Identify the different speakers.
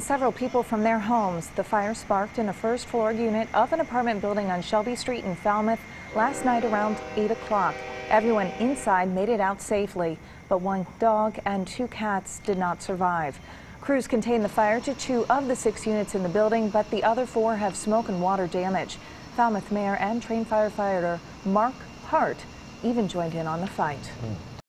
Speaker 1: Several people from their homes. The fire sparked in a first floor unit of an apartment building on Shelby Street in Falmouth last night around 8 o'clock. Everyone inside made it out safely, but one dog and two cats did not survive. Crews contained the fire to two of the six units in the building, but the other four have smoke and water damage. Falmouth Mayor and trained firefighter Mark Hart even joined in on the fight.
Speaker 2: Mm.